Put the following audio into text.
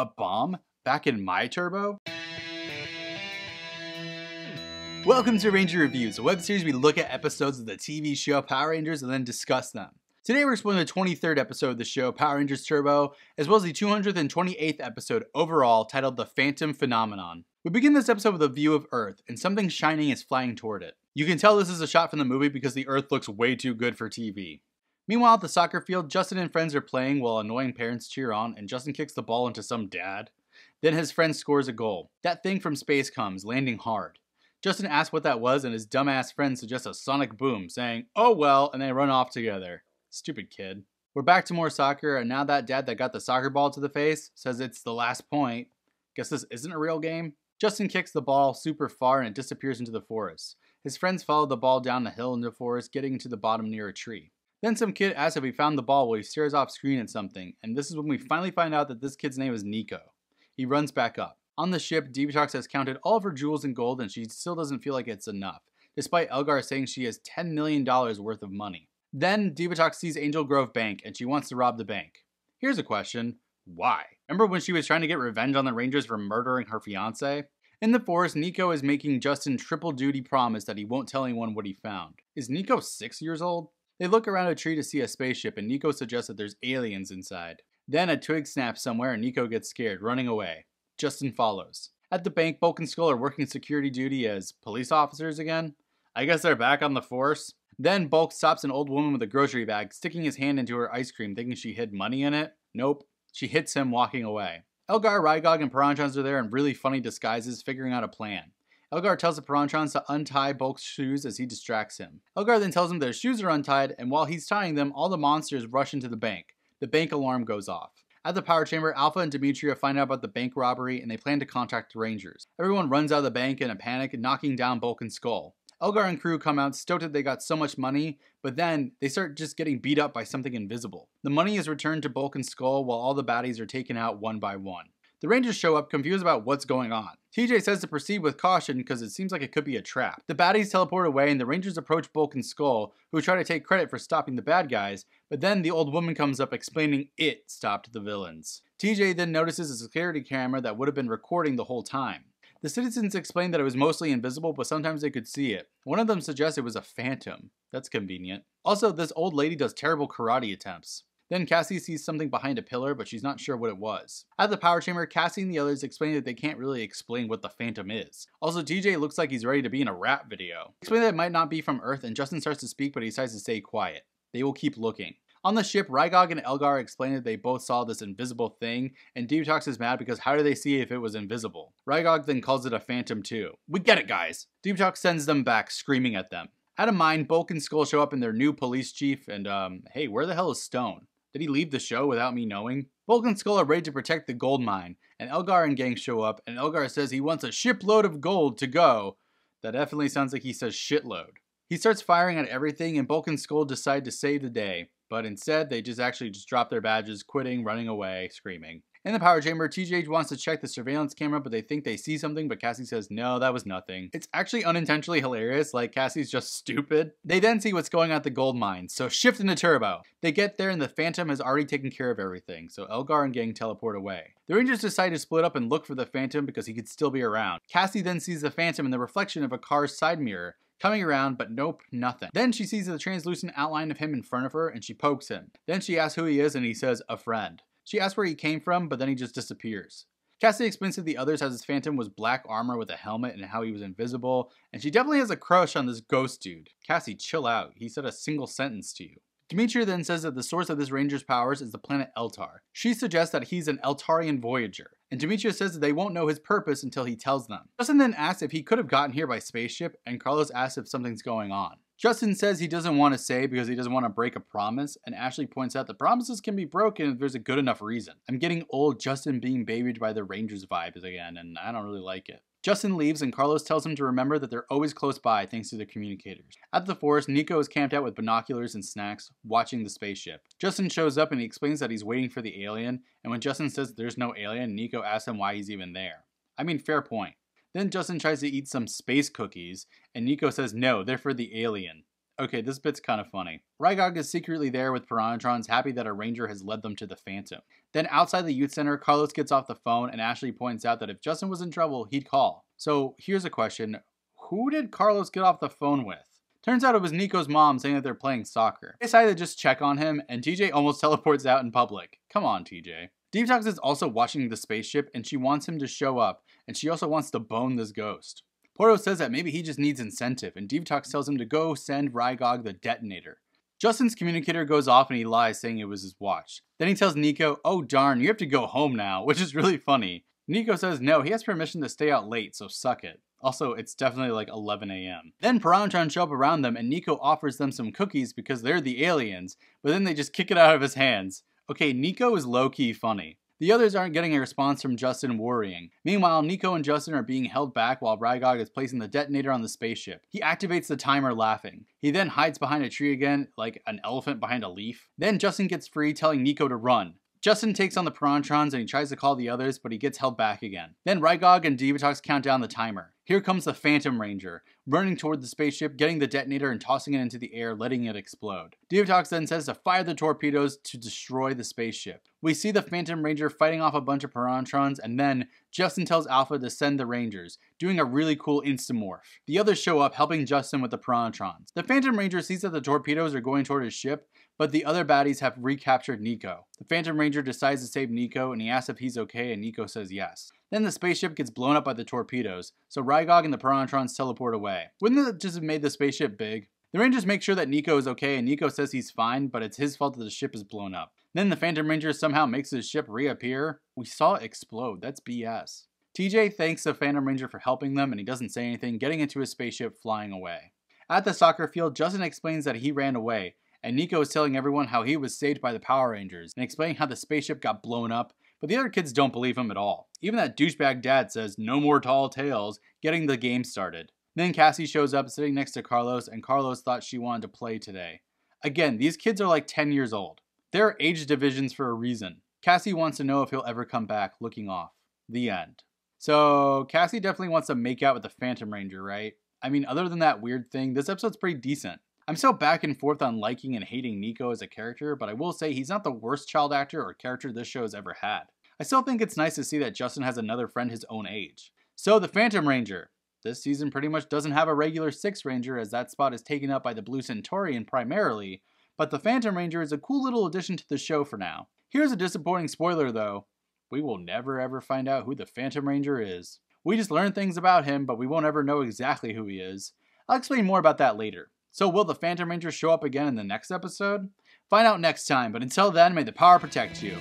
A bomb? Back in my turbo? Welcome to Ranger Reviews, a web series we look at episodes of the TV show Power Rangers and then discuss them. Today we're exploring the 23rd episode of the show Power Rangers Turbo, as well as the 228th episode overall titled The Phantom Phenomenon. We begin this episode with a view of Earth, and something shining is flying toward it. You can tell this is a shot from the movie because the Earth looks way too good for TV. Meanwhile, at the soccer field, Justin and friends are playing while annoying parents cheer on, and Justin kicks the ball into some dad. Then his friend scores a goal. That thing from space comes, landing hard. Justin asks what that was, and his dumbass friend suggests a sonic boom, saying, Oh well, and they run off together. Stupid kid. We're back to more soccer, and now that dad that got the soccer ball to the face says it's the last point. Guess this isn't a real game? Justin kicks the ball super far and it disappears into the forest. His friends follow the ball down the hill into the forest, getting to the bottom near a tree. Then some kid asks if he found the ball while he stares off screen at something, and this is when we finally find out that this kid's name is Nico. He runs back up. On the ship, Divatox has counted all of her jewels in gold and she still doesn't feel like it's enough, despite Elgar saying she has $10 million worth of money. Then Divatox sees Angel Grove Bank and she wants to rob the bank. Here's a question why? Remember when she was trying to get revenge on the Rangers for murdering her fiance? In the forest, Nico is making Justin triple duty promise that he won't tell anyone what he found. Is Nico six years old? They look around a tree to see a spaceship, and Nico suggests that there's aliens inside. Then a twig snaps somewhere, and Nico gets scared, running away. Justin follows. At the bank, Bulk and Skull are working security duty as police officers again. I guess they're back on the force. Then Bulk stops an old woman with a grocery bag, sticking his hand into her ice cream, thinking she hid money in it. Nope. She hits him walking away. Elgar, Rygog, and Piranhatrons are there in really funny disguises, figuring out a plan. Elgar tells the Piranhatrons to untie Bulk's shoes as he distracts him. Elgar then tells him their shoes are untied, and while he's tying them, all the monsters rush into the bank. The bank alarm goes off. At the power chamber, Alpha and Dimitria find out about the bank robbery and they plan to contact the Rangers. Everyone runs out of the bank in a panic, knocking down Bulk and Skull. Elgar and crew come out stoked that they got so much money, but then they start just getting beat up by something invisible. The money is returned to Bulk and Skull while all the baddies are taken out one by one. The Rangers show up confused about what's going on. TJ says to proceed with caution because it seems like it could be a trap. The baddies teleport away and the Rangers approach Bulk and Skull, who try to take credit for stopping the bad guys, but then the old woman comes up explaining it stopped the villains. TJ then notices a security camera that would have been recording the whole time. The citizens explain that it was mostly invisible, but sometimes they could see it. One of them suggests it was a phantom. That's convenient. Also, this old lady does terrible karate attempts. Then Cassie sees something behind a pillar, but she's not sure what it was. At the power chamber, Cassie and the others explain that they can't really explain what the Phantom is. Also, TJ looks like he's ready to be in a rap video. Explain that it might not be from Earth, and Justin starts to speak, but he decides to stay quiet. They will keep looking. On the ship, Rygog and Elgar explain that they both saw this invisible thing, and Divatox is mad because how do they see if it was invisible? Rygog then calls it a phantom too. We get it, guys! Divatox sends them back, screaming at them. Out of mind, Bulk and Skull show up in their new police chief, and um, hey, where the hell is Stone? Did he leave the show without me knowing? Bulk and Skull are ready to protect the gold mine, and Elgar and gang show up, and Elgar says he wants a shipload of gold to go. That definitely sounds like he says shitload. He starts firing at everything, and Bulk and Skull decide to save the day, but instead they just actually just drop their badges, quitting, running away, screaming. In the power chamber, TJ wants to check the surveillance camera, but they think they see something, but Cassie says, no, that was nothing. It's actually unintentionally hilarious, like Cassie's just stupid. They then see what's going on at the gold mine, so shift into turbo. They get there and the Phantom has already taken care of everything, so Elgar and gang teleport away. The Rangers decide to split up and look for the Phantom because he could still be around. Cassie then sees the Phantom in the reflection of a car's side mirror, coming around, but nope, nothing. Then she sees the translucent outline of him in front of her and she pokes him. Then she asks who he is and he says, a friend. She asks where he came from, but then he just disappears. Cassie explains to the others how his phantom was black armor with a helmet and how he was invisible, and she definitely has a crush on this ghost dude. Cassie, chill out. He said a single sentence to you. Dimitria then says that the source of this ranger's powers is the planet Eltar. She suggests that he's an Eltarian voyager, and Dimitria says that they won't know his purpose until he tells them. Justin then asks if he could have gotten here by spaceship, and Carlos asks if something's going on. Justin says he doesn't want to say because he doesn't want to break a promise, and Ashley points out that promises can be broken if there's a good enough reason. I'm getting old Justin being babied by the Rangers vibes again, and I don't really like it. Justin leaves and Carlos tells him to remember that they're always close by thanks to their communicators. At the forest, Nico is camped out with binoculars and snacks, watching the spaceship. Justin shows up and he explains that he's waiting for the alien, and when Justin says there's no alien, Nico asks him why he's even there. I mean, fair point. Then Justin tries to eat some space cookies, and Nico says no, they're for the alien. Okay, this bit's kind of funny. Rygog is secretly there with Piranhatrons, happy that a ranger has led them to the Phantom. Then outside the youth center, Carlos gets off the phone and Ashley points out that if Justin was in trouble, he'd call. So here's a question. Who did Carlos get off the phone with? Turns out it was Nico's mom saying that they're playing soccer. They decided to just check on him, and TJ almost teleports out in public. Come on, TJ. Divatox is also watching the spaceship, and she wants him to show up, and she also wants to bone this ghost. Porto says that maybe he just needs incentive, and Divatox tells him to go send Rygog the detonator. Justin's communicator goes off and he lies, saying it was his watch. Then he tells Nico, oh darn, you have to go home now, which is really funny. Nico says no, he has permission to stay out late, so suck it. Also, it's definitely like 11 a.m. Then Piranhatrons show up around them and Nico offers them some cookies because they're the aliens, but then they just kick it out of his hands. Okay, Nico is low-key funny. The others aren't getting a response from Justin worrying. Meanwhile, Nico and Justin are being held back while Rygog is placing the detonator on the spaceship. He activates the timer laughing. He then hides behind a tree again, like an elephant behind a leaf. Then Justin gets free, telling Nico to run. Justin takes on the Piranhatrons and he tries to call the others, but he gets held back again. Then Rygog and Divatox count down the timer. Here comes the Phantom Ranger, running toward the spaceship, getting the detonator and tossing it into the air, letting it explode. Divatox then says to fire the torpedoes to destroy the spaceship. We see the Phantom Ranger fighting off a bunch of Piranhatrons, and then Justin tells Alpha to send the Rangers, doing a really cool instamorph. The others show up, helping Justin with the Piranhatrons. The Phantom Ranger sees that the torpedoes are going toward his ship, but the other baddies have recaptured Nico. The Phantom Ranger decides to save Nico, and he asks if he's okay, and Nico says yes. Then the spaceship gets blown up by the torpedoes, so Rygog and the Piranhatrons teleport away. Wouldn't that just have made the spaceship big? The Rangers make sure that Nico is okay, and Nico says he's fine, but it's his fault that the ship is blown up. Then the Phantom Ranger somehow makes his ship reappear. We saw it explode, that's BS. TJ thanks the Phantom Ranger for helping them, and he doesn't say anything, getting into his spaceship flying away. At the soccer field, Justin explains that he ran away, and Nico is telling everyone how he was saved by the Power Rangers, and explaining how the spaceship got blown up, but the other kids don't believe him at all. Even that douchebag dad says, no more tall tales, getting the game started. Then Cassie shows up sitting next to Carlos, and Carlos thought she wanted to play today. Again, these kids are like 10 years old. There are age divisions for a reason. Cassie wants to know if he'll ever come back, looking off. The end. So, Cassie definitely wants to make out with the Phantom Ranger, right? I mean, other than that weird thing, this episode's pretty decent. I'm still back and forth on liking and hating Nico as a character, but I will say he's not the worst child actor or character this show has ever had. I still think it's nice to see that Justin has another friend his own age. So, the Phantom Ranger. This season pretty much doesn't have a regular 6 Ranger as that spot is taken up by the Blue Senturion primarily, but the Phantom Ranger is a cool little addition to the show for now. Here's a disappointing spoiler though. We will never ever find out who the Phantom Ranger is. We just learn things about him, but we won't ever know exactly who he is. I'll explain more about that later. So, will the Phantom Ranger show up again in the next episode? Find out next time, but until then, may the power protect you.